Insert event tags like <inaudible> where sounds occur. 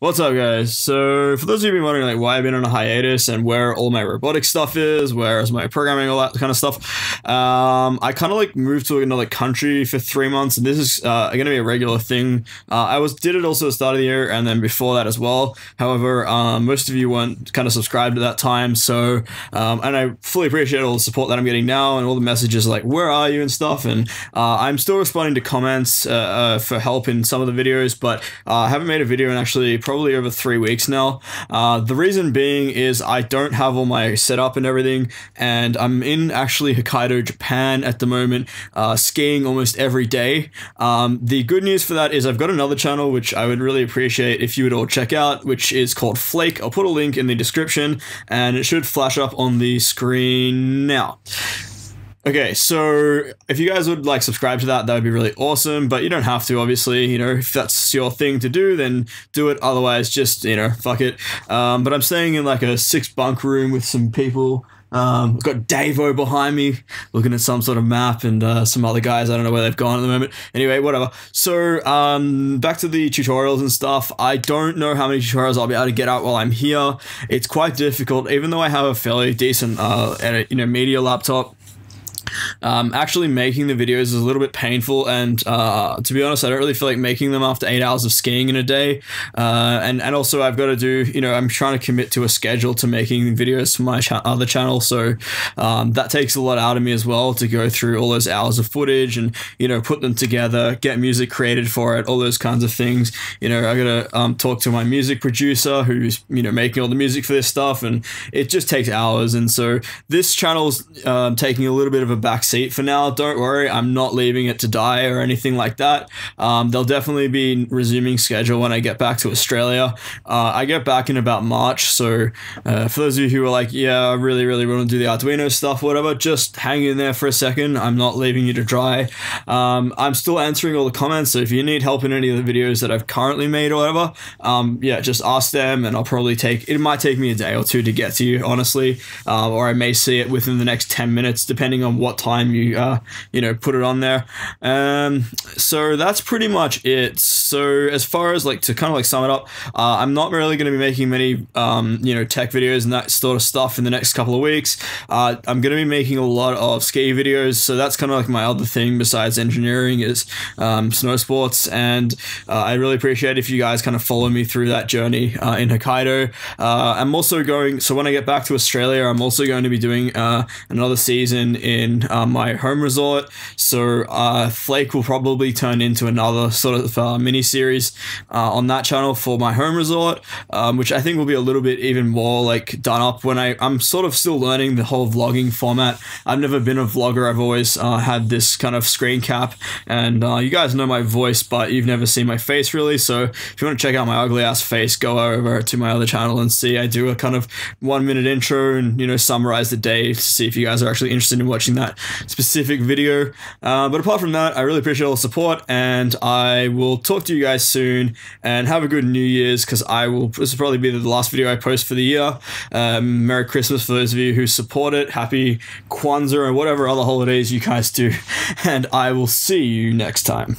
What's up, guys? So, for those of you who've been wondering, like, why I've been on a hiatus and where all my robotic stuff is, where's my programming, all that kind of stuff, um, I kind of like moved to another country for three months, and this is uh, going to be a regular thing. Uh, I was did it also at the start of the year, and then before that as well. However, um, most of you weren't kind of subscribed at that time, so um, and I fully appreciate all the support that I'm getting now and all the messages like, "Where are you?" and stuff, and uh, I'm still responding to comments uh, uh, for help in some of the videos, but uh, I haven't made a video in actually probably over three weeks now. Uh, the reason being is I don't have all my setup and everything, and I'm in actually Hokkaido, Japan at the moment, uh, skiing almost every day. Um, the good news for that is I've got another channel which I would really appreciate if you would all check out, which is called Flake. I'll put a link in the description, and it should flash up on the screen now. Okay, so if you guys would like subscribe to that, that would be really awesome. But you don't have to, obviously. You know, if that's your thing to do, then do it. Otherwise, just you know, fuck it. Um, but I'm staying in like a six bunk room with some people. Um, I've got Davo behind me looking at some sort of map and uh, some other guys. I don't know where they've gone at the moment. Anyway, whatever. So, um, back to the tutorials and stuff. I don't know how many tutorials I'll be able to get out while I'm here. It's quite difficult, even though I have a fairly decent, uh, you know, media laptop. Um, actually making the videos is a little bit painful, and uh, to be honest, I don't really feel like making them after eight hours of skiing in a day. Uh, and and also, I've got to do, you know, I'm trying to commit to a schedule to making videos for my other channel, so um, that takes a lot out of me as well to go through all those hours of footage and you know put them together, get music created for it, all those kinds of things. You know, I got to um, talk to my music producer who's you know making all the music for this stuff, and it just takes hours. And so this channel's um, taking a little bit of a back seat for now. Don't worry, I'm not leaving it to die or anything like that. Um, they'll definitely be resuming schedule when I get back to Australia. Uh, I get back in about March, so uh, for those of you who are like, yeah, I really, really want to do the Arduino stuff, whatever, just hang in there for a second. I'm not leaving you to dry. Um, I'm still answering all the comments, so if you need help in any of the videos that I've currently made or whatever, um, yeah, just ask them, and I'll probably take. It might take me a day or two to get to you, honestly, uh, or I may see it within the next ten minutes, depending on what time you uh, you know put it on there. Um, so that's pretty much it. So as far as like to kind of like sum it up, uh, I'm not really going to be making many um, you know tech videos and that sort of stuff in the next couple of weeks. Uh, I'm going to be making a lot of ski videos, so that's kind of like my other thing besides engineering is um, snow sports, and uh, I really appreciate if you guys kind of follow me through that journey uh, in Hokkaido. Uh, I'm also going. So when I get back to Australia, I'm also going to be doing another season in uh, my home resort. So uh, Flake will probably turn into another sort of uh, mini series uh, on that channel for my home resort, um, which I think will be a little bit even more like done up when I I'm sort of still learning the whole vlogging format. I've never been a vlogger. I've always uh, had this kind of screen cap, and you guys know my voice, but you've never seen my face really. So if you want to check out my ugly ass face, go over to my other channel and see. I do a kind of one minute intro and you know summarize the day to see if you guys are actually interested in watching that specific video. Uh, but apart from that, I really appreciate all the support, and I will talk to you guys soon. And have a good New Year's, because I will. This will probably be the last video I post for the year. Um, Merry Christmas for those of you who support it. Happy Kwanzaa and whatever other holidays you guys do. <laughs> And I will see you next time.